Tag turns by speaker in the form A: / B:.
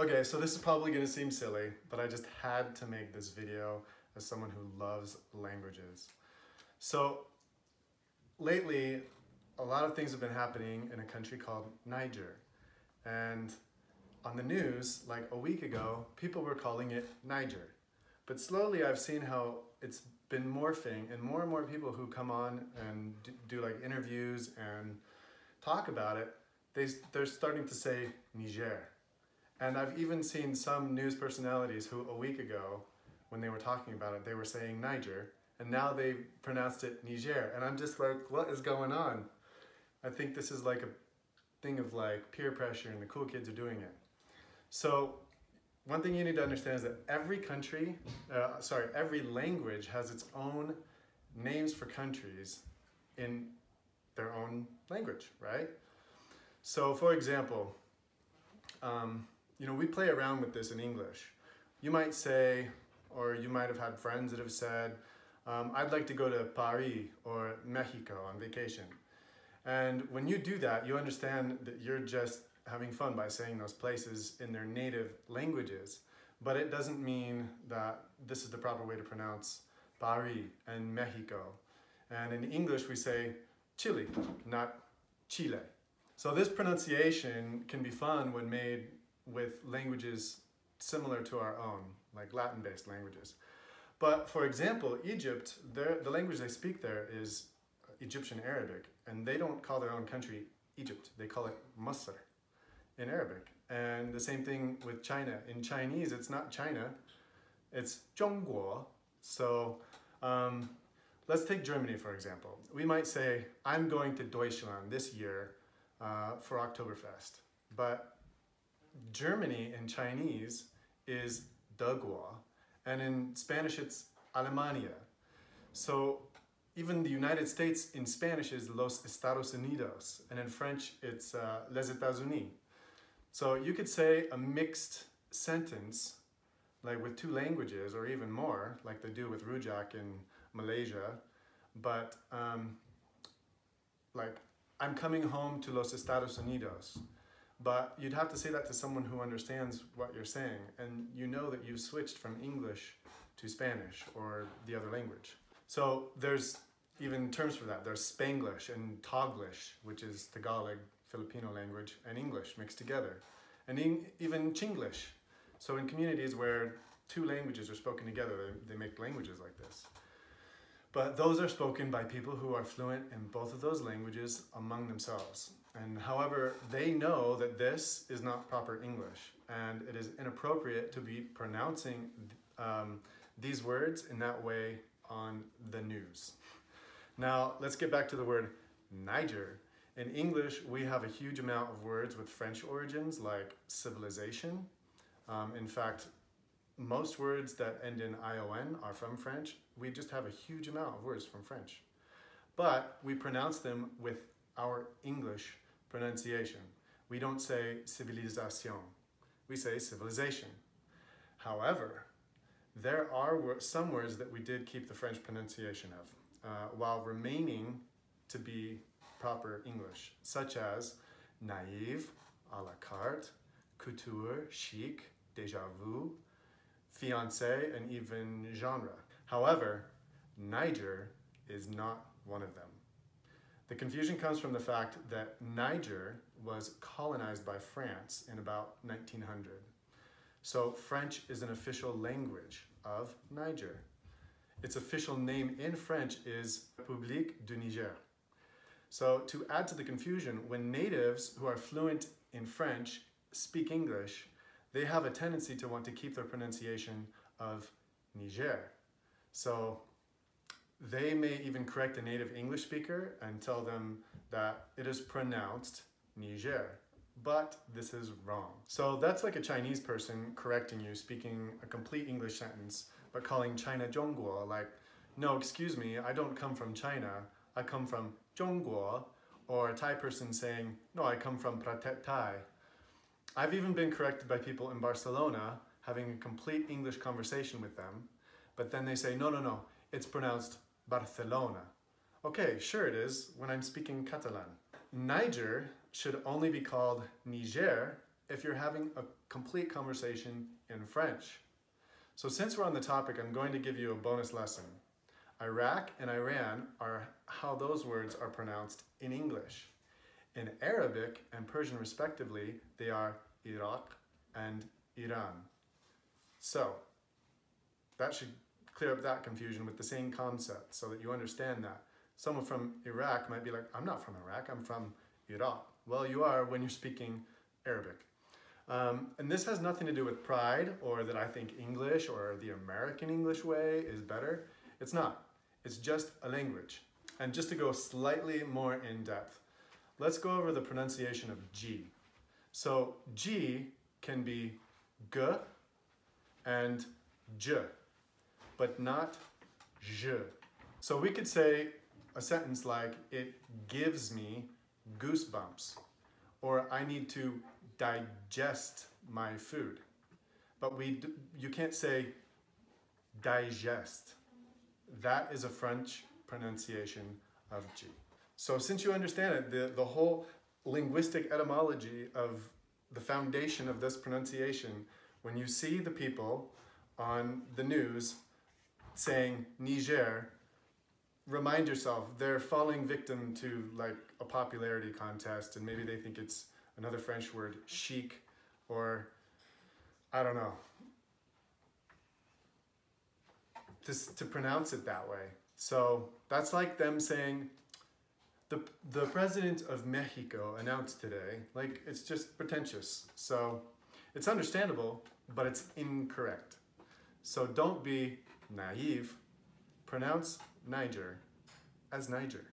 A: Okay, so this is probably gonna seem silly, but I just had to make this video as someone who loves languages. So lately, a lot of things have been happening in a country called Niger. And on the news, like a week ago, people were calling it Niger. But slowly I've seen how it's been morphing and more and more people who come on and do, like interviews and talk about it, they, they're starting to say Niger. And I've even seen some news personalities who a week ago, when they were talking about it, they were saying Niger, and now they pronounced it Niger. And I'm just like, what is going on? I think this is like a thing of like peer pressure and the cool kids are doing it. So one thing you need to understand is that every country, uh, sorry, every language has its own names for countries in their own language, right? So for example, um, you know, we play around with this in English. You might say, or you might have had friends that have said, um, I'd like to go to Paris or Mexico on vacation. And when you do that, you understand that you're just having fun by saying those places in their native languages. But it doesn't mean that this is the proper way to pronounce Paris and Mexico. And in English, we say Chile, not Chile. So this pronunciation can be fun when made with languages similar to our own, like Latin-based languages. But for example, Egypt, the language they speak there is Egyptian Arabic, and they don't call their own country Egypt, they call it Masr in Arabic. And the same thing with China. In Chinese, it's not China, it's Zhongguo. So um, let's take Germany, for example. We might say, I'm going to Deutschland this year uh, for Oktoberfest. But Germany in Chinese is Deguo, and in Spanish it's Alemania. So even the United States in Spanish is Los Estados Unidos, and in French it's uh, Les États-Unis. So you could say a mixed sentence, like with two languages or even more, like they do with Rojak in Malaysia, but um, like I'm coming home to Los Estados Unidos. But you'd have to say that to someone who understands what you're saying, and you know that you've switched from English to Spanish or the other language. So there's even terms for that. There's Spanglish and Taglish, which is Tagalog, Filipino language, and English mixed together. And even Chinglish. So in communities where two languages are spoken together, they, they make languages like this. But those are spoken by people who are fluent in both of those languages among themselves. And however, they know that this is not proper English and it is inappropriate to be pronouncing um, these words in that way on the news. Now, let's get back to the word Niger. In English, we have a huge amount of words with French origins like civilization. Um, in fact, most words that end in ION are from French. We just have a huge amount of words from French. But we pronounce them with our English pronunciation. We don't say civilisation, we say civilization. However, there are some words that we did keep the French pronunciation of, uh, while remaining to be proper English, such as naive, à la carte, couture, chic, déjà vu, fiancé, and even genre. However, Niger is not one of them. The confusion comes from the fact that Niger was colonized by France in about 1900. So French is an official language of Niger. Its official name in French is République du Niger. So to add to the confusion, when natives who are fluent in French speak English, they have a tendency to want to keep their pronunciation of Niger. So they may even correct a native English speaker and tell them that it is pronounced Niger, but this is wrong. So that's like a Chinese person correcting you, speaking a complete English sentence, but calling China Zhongguo, like, no, excuse me, I don't come from China, I come from Zhongguo, or a Thai person saying, no, I come from Pratet Thai. I've even been corrected by people in Barcelona having a complete English conversation with them, but then they say, no, no, no, it's pronounced Barcelona. Okay, sure it is when I'm speaking Catalan. Niger should only be called Niger if you're having a complete conversation in French. So since we're on the topic, I'm going to give you a bonus lesson. Iraq and Iran are how those words are pronounced in English. In Arabic Persian respectively, they are Iraq and Iran. So that should clear up that confusion with the same concept so that you understand that. Someone from Iraq might be like, I'm not from Iraq, I'm from Iraq. Well, you are when you're speaking Arabic. Um, and this has nothing to do with pride or that I think English or the American English way is better. It's not. It's just a language. And just to go slightly more in depth, let's go over the pronunciation of G. So G can be G and J, but not J. So we could say a sentence like, it gives me goosebumps, or I need to digest my food. But we, you can't say digest. That is a French pronunciation of G. So since you understand it, the, the whole linguistic etymology of the foundation of this pronunciation, when you see the people on the news saying Niger, remind yourself they're falling victim to like a popularity contest and maybe they think it's another French word, chic, or I don't know, to, to pronounce it that way. So that's like them saying, the, the president of Mexico announced today, like it's just pretentious. So it's understandable, but it's incorrect. So don't be naive. Pronounce Niger as Niger.